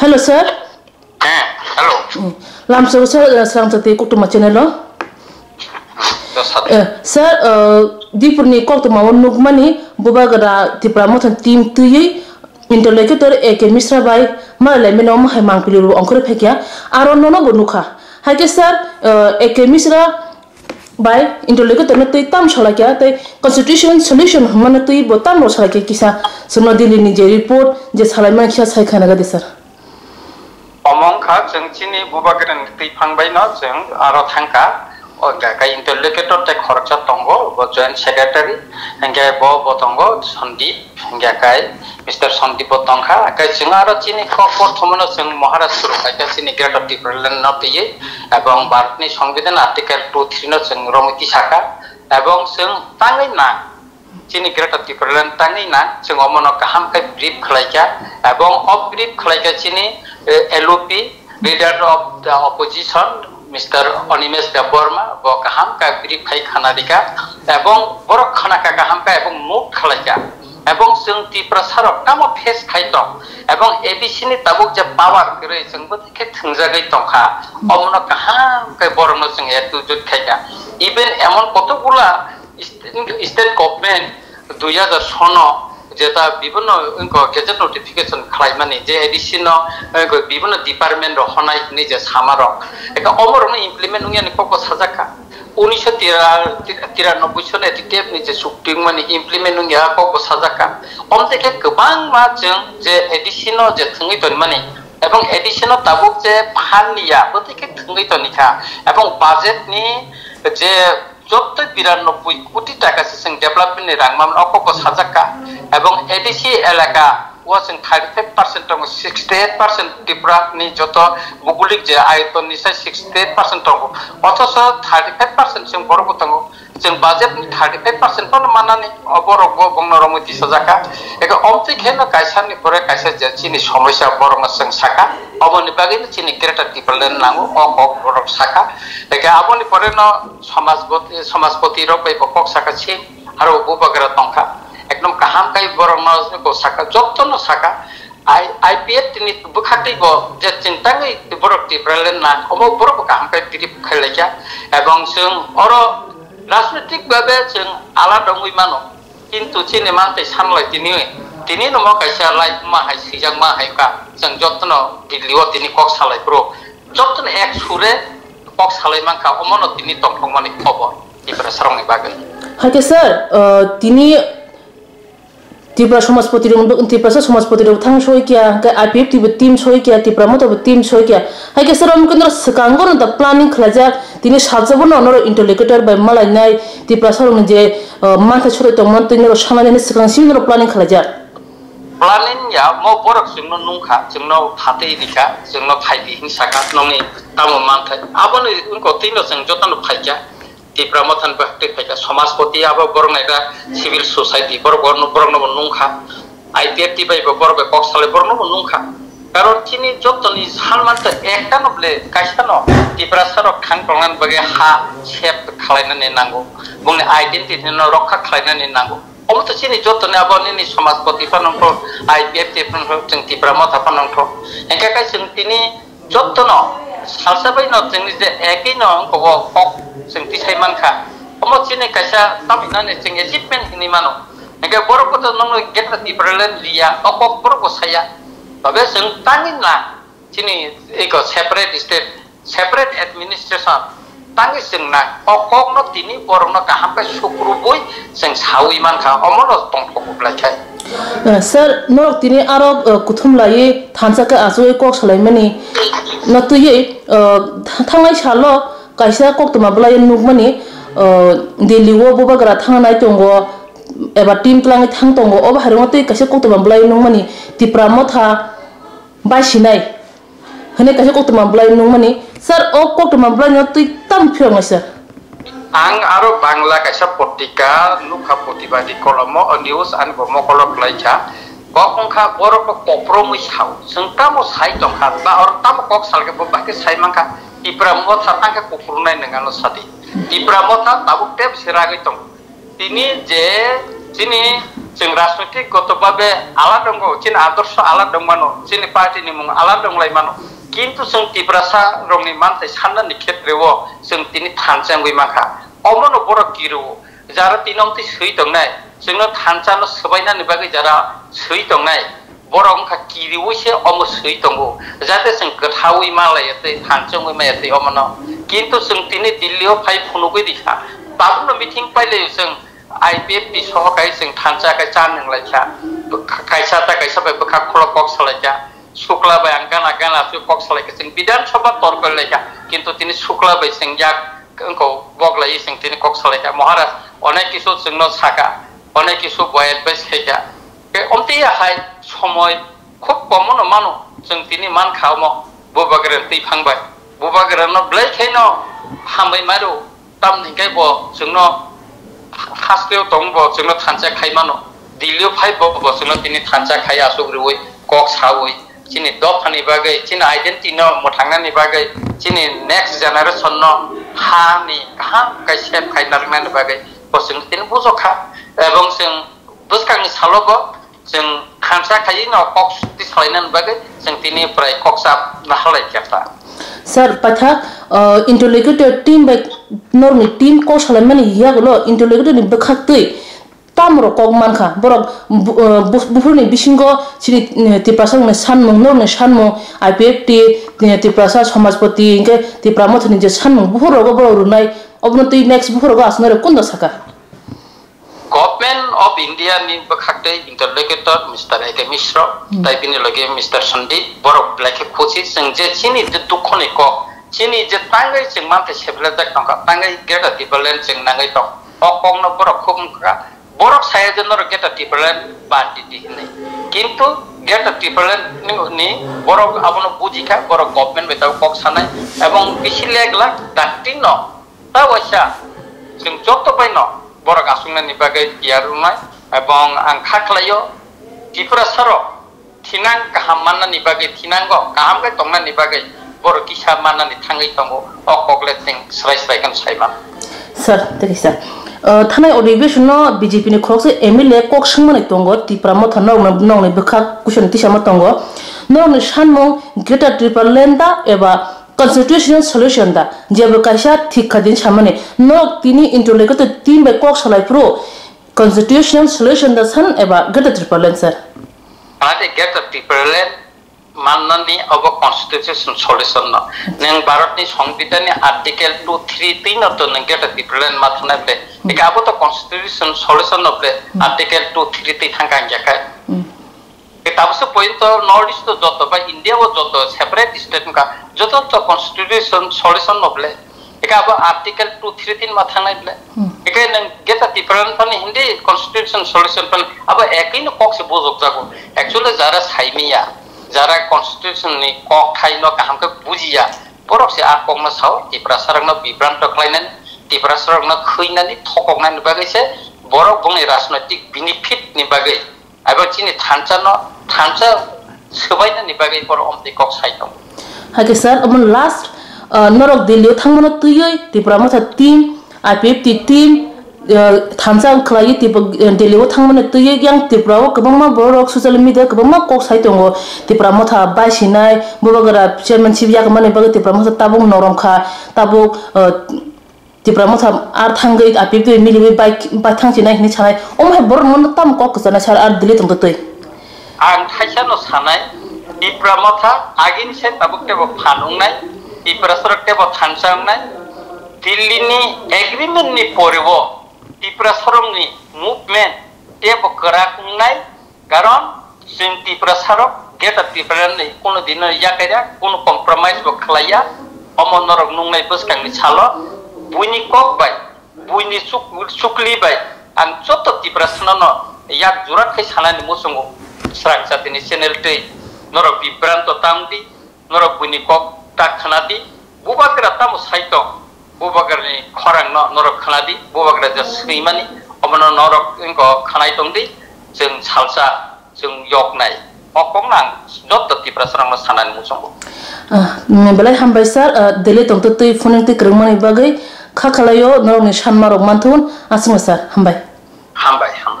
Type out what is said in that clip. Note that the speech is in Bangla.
hello sir হ্যাঁ hello lam so sir sang chate ko tuma channel lo Eh, sir uh, dipurni kok tuma won nuk mani buba gada tipra mo than team tuyi interlocutor eke misra bai ma le meno ma hai mang pilu onkore phekya aro nono bonukha haike sir uh, eke misra bai interlocutor na tui tam chola kya tai constitution solution mana tui bo tam ro chola kya kisa suno dili ni je report je chalai ma kya sai khana ga de sir खा जों चिनि बुबागरन तैफां बायना जों आरो थांका অজ্ঞাকা ইন্টারলোকেটর তে খরচা তঙ্গ জয়েন্ট সেক্রেটারি হেঙ্গে ব বতঙ্গ সন্দীপ হেঙ্গাকাই মিস্টার সন্দীপ তঙ্খা, একাই সিং আর চিনি প্রথমন সিং মহারাষ্ট্র একা চিনি গ্রেটার ডিপ্রেলেন্ড পেয়ে, এবং ভারতনি সংবিধান আর্টিকেল টু থ্রি ন সিং রমিতি শাখা, এবং সিং তাঙ্গই না, চিনি গ্রেটার ডিপ্রেলেন্ড তাঙ্গই না সিং অমন কাহামকাই ব্রিফ খেলাইকা, এবং অব্রিফ খেলাইকা চিনি LOP leader of the opposition mister Animesh Debbarma, বকাহামকা বিরিফাই খানারিকা এবং বড় খানাকা কাহামকা এবং মুখ খালাইকা, এবং जों তি প্রসারক কাম ফেস খাইত এবং এবিসিনি তাবুক যে পাওয়ার করে जों বথিকে থংজাগাই তখা, অমন কাহামকা বরণ जों এতু জুত খাইকা। ইভেন এমন কতগুলা স্টেট গভর্নমেন্ট দুই হাজার সন जेता विभिन्न उनको गेजेट नोटिफिकेसन खालामनानै जे एडिसनल विभिन्न डिपार्टमेन्ट हनाय निजे सामारक एका अमरनो इमप्लिमेन्ट उयानि पक साजाका উনিশশো তিরানব্বই সনে টিটেপ নিজে চুক্তি মানে ইমপ্লিমেন্ট ইয়া পক সাজাকা অম থেকে গোবাং মা जों जे एडिसनल जे थङै दन माने এবং এডিশন তাবুক যে ফান্ড নিয়া প্রত্যেকে থঙ্গই তো নিখা এবং বাজেট নিয়ে যে जप्तै बिरानब्बई कोटी टाका सिसिङ डेभलपमेन्टनि राङमामन अक्कको साजक्का एवं एडिसी एलेका এলাকা ও जों থার্টি ফাইভ পার্সেন্ট दङ सिक्सटि एट पार्सेन्ट त्रिपुरानि যত भौगोलिक যে आयतननिसाय सिक्सटि एट पार्सेन्ट दङ अथच थार्टि फाइभ पार्सेन्ट जों बर'बो दङ जों बाजेटनि थार्टि फाइभ पार्सेन्टखौनो मानानै बर'बो बुंनो रमति सजाका एका अमतिखेनो कायसानि परे कायसा जे चिनि समस्या बर'नो जों साका अबनि बागैनो चिनि ग्रेटार डिपार्टमेन्ट नांगौ अक अक बर'क साका एका अबनि परेनो समाजपति समाजपति रबै बकक साका छि आरो बुबागरा तंखा একদম কাহাম কাই বরং নজনকো সাকা যত্ন সাকা আই আইপিএফ তিনি বুখাটি গো যে চিন্তাঙ্গি বরক টিপ্রালেন না অমো বরক কাহাম কাই তিরি খাইলাইকা এবং जों অর রাজনৈতিক ভাবে जों আলাদা মুই মানো কিন্তু চিনি মানতে সামলাই তিনি তিনি নম কাইসা লাই মাহাই সিজাং মাহাইকা जों যত্ন দিল্লিও তিনি কক সালাই ব্রো যত্ন এক সুরে কক সালাই মানকা অমন তিনি তংফং মানে খবর ত্রিপুরা সারংনি বাগৈ হাইকে স্যার তিনি ত্রিপুরা সমাজপতির ত্রিপুরা সমাজপতির থাং সই কিয়া আইপিএফ টিবু টিম সই কিয়া, ত্রিপুরা মতো টিম সই কিয়া। হাইকে স্যার আমি কিন্তু সকাঙ্গ না প্ল্যানিং খালাজা তিনি সাজাবো না অনর ইন্টারলেকেটর বাই মালাই নাই। ত্রিপুরা সরং যে মাথা ছড়াই তো মন তিনি সামান্য সকাং সিমিন planning খালাজা planning ya mo borok jingno nungkha jingno phatei dikha jingno phaidi hingsaka nongni tamo manthai aboni unko tino jing jotano phaikya si promotion bakti peta somaspati aba borong eta civil society bor borno borong no nungkha IPF ti bai bor be koksale borno কারণ চিনি যত নিজ হালমান্ত একটা নবলে কাইসা ন কাইসানো টিপ্রাসার খান প্রণান বগে হা সেপ খালাইনানে নাঙ্গো বংনি আইডেন্টিটি রক্ষা খালাইনানে নাঙ্গো। অমত চিনি যত নে আবনি নি সমাজ প্রতিপানন্ঠ আইপিএফ টিপ্রানন্ঠ চিং টিপ্রা মতাপানন্ঠ একা কাই চিং তিনি যত যত্ন সালসাবাই ন চিং যে একই ন কব sing ti sai man kha omo chine kaisa tam na ne sing achievement ni mano nge boro ko to nong get ti problem liya opo boro ko saya তবে sing tangin na chini eko separate state separate administration tangi sing na okok no tini borong no kaham ka sukru boy sing sawi man kha omo no tong ko bla chai sir no tini aro kuthum la ye thansa ka asu ekok salai mani na tu ye thangai shalo kaisa kok tuma blai nuk mani delhi wo boba gara thangai tongo eba team tlang thang tongo oba harung tu kaisa kok tuma blai nuk mani tipra motha bai sinai hene kaisa kok tuma blai nuk mani sir o kok tuma blai no tu tam phiong sir. Ang aro bangla kaisa potika nukha potibadi kolomo news an gomo kolok laika kok ongkha borok ko kopro mui sau sing tamo sai tongkha ba or tamo kok salke bo bakke sai mangka Ibrahimot satangka kukurunai dengan sati. Ibrahimot tabu tep siragitong. Ini je sini sing rasnuti gotobabe ala donggo cin adorso ala dongmano sini parti ni mung ala dong laimano কিন্তু সং তিব্রাসা রংনি মানতে সান্নানি ক্ষেত্রেও সং তিনি থানচাঙ্গুই মাখা অমন বড় কিরু যারা তিনমতি সই দংনাই সঙ্গে থানচানো সবাইনা নিবাগে যারা সই দংনাই borong kha kiri wo se om sui tongo jate sing khawi ma la yate thanchong ma yate omno কিন্তু sing tini দিল্লিও ফাই ফোন কই দিছা তাবুন মিটিং পাইলে sing IPFP সহকারী sing thancha kai chan ning la cha kaisa ta kaisa ba kha khlo kok sala cha Shukla by আঙ্গান আঙ্গান আসু কক সালাই গেছেন বিধানসভা তর্ক লেখা কিন্তু তিনি শুক্লা বাই সিং যাক বগলাই সিং তিনি কক সালাই মহারাজ অনেক কিছু চিহ্ন ছাকা অনেক কিছু বয়াত বাই সেটা অমতেই হায় সময় খুব কমন মানো जों তিনি মান খাও ম বুবাগরেন তি ফাংবাই বুবাগরেন ব্লাই খাই ন হামাই মারো তাম নিকাই ব जों ন খাসকেও তং ব जों ন থানচা খাই মানো দিলিও ফাই ব ব जों ন তিনি থানচা খাই আসুগ্রি ওই কক সাউই চিনি দ ফানি বাগাই চিনি আইডেন্টি ন মঠাংনানি বাগাই চিনি নেক্সট জেনারেশন ন হানি কাহা কাই সেভ খাই নারনানি বাগাই ব जों তিনি বুঝো খা এবং जों বুঝকাংনি সালব जों खान्साखायिनाव कक्स तिसलायनान बागै जों तिनिफ्राय कक्सा नाहलाय केता सर normi इन्टरलेगेटर ko बाय mani टीम कक्स खालामनानै ni इन्टरलेगेटरनि tui tamro kok manka borok buhurni bisingo chini tiprasang ne sanmong nor ne sanmong IPF ti tiprasa samajpati inge tipramothni je sanmong buhur rogo borok runai obno tui next buhur rogo asnore kundo saka of India ni bekhakte interlocutor Mr. Eke Mishra, tai bini lagi Mr. Sandip, borok belakhe khusi sing je chini je dukho ni ko, chini je tangai sing mante sebele tak tangka, tangai geta tibalen sing nangai tong, okong no borok khum ka, borok saya je nor geta tibalen bandi di ini. কিন্তু গেটা টিপালেন নি বড় আপনার বুঝিখা বড় গভর্নমেন্ট বেতাও কক সানাই এবং বেশি লেগ লাগ ডাক্তি ন তা ওইসা जों যত পাই ন borok asungna ni bagai tipura saro tinang kaham mana ni bagai tinanggo kaham kai tongna ni bagai borok kisa mana ni thangai tongo okokle ting srai srai kan saiman sir teki sir থানায় বিজেপি নি খরচ এমএলএ কক সংমানে দঙ্গ ত্রিপুরা মথ নং নং বখা কুশন তিসামা নং সানমং গ্রেটার ট্রিপল ল্যান্ডা এবা constitutional solution da jebo kaisa thik khadin chamane nok tini interlocutor team by kok salai pro constitutional solution da san eba gata triple sir ade gata triple মাননানি অব কনস্টিটিউশন সলিউশন ন নেং ভারতনি সংবিধাননি আর্টিকেল 2 3 3 তো নেং গেটা ডিফারেন্ট মাথনা বে একা আবো তো কনস্টিটিউশন সলিউশন নবলে আর্টিকেল 2 3 তে থাকা জায়গায় তাৰপিছত পইণ্ট নৰ্থ ইষ্ট যত বা ইণ্ডিয়া যত চেপাৰেট ষ্টেট যত কনষ্টিটিউচন চলিউচন নবলে এতিয়া আৰ্টিকেল টু থ্ৰী তিন মাথা নাই বোলে এতিয়া ডিফাৰেণ্ট মানে হিন্দী কনষ্টিটিউচন চলিউচন পানে আৰু একেই কওক বুজক যাব একচুৱেলি যাৰা চাইমিয়া যাৰা কনষ্টিটিউচন কওক খাই ন কাহামকে বুজিয়া পৰকছে আৰ কওক না চাওঁ টিপৰা চাৰক ন বিভ্ৰান্ত খাইনানে টিপৰা চাৰক ন খুইনানে থকক নাই নিবাগৈছে বৰক বঙে ৰাজনৈতিক বিনিফিট নিবাগৈ আৰু যিনি থানচা ন थानसा सोबायनानि बागै बर अमति कक साइटौ हाके सर अमन लास्ट नरक दिल्ली थांमनो तुयै त्रिपुरा मथा team IPF T team थानसा खलायै tip Delhi थांमनो तुयै yang Tripura गोबांमा बरक ससियेल मिडिया गोबांमा कक साइटौ त्रिपुरा मथा बासिनाय बबगरा चेयरमैन सिप याक माने बागै त्रिपुरा मथा ताबुं नरमखा ताबुं tipra mo tham ar thangai api tu mili bi bai bai thang chi nai ni chanai om hai bor mon tam ko bo phanung nai tipra sorok te bo thansang nai Delhi নি এগ্রিমেন্ট নি পরিব ত্রিপুরা সরম নি মুভমেন্ট তে bo করা নাই কারণ जों ত্রিপুরা সরক গেটা ত্রিপুরা নি কোনো দিন ইয়াকাইয়া কোনো কম্প্রোমাইজ bo খালাইয়া অমনরক নুংনাই বসকাংনি ছালো buini kok bai buini suk sukli bai ang choto ti prasna no yak channel te noro vibranto tamdi noro buini kok tak khanadi bubagra tamu saito bubagra ni khorang no noro khanadi bubagra ja srimani omano noro ingko khanai tongdi जों salsa जों yok nai okong nang jot ti prasrang no sana ni musungu belai hambai sar dele tong to tui phone te krengmani bagai kha khalayo norok ni sanmarok manthun asma sar hambai hambai hambai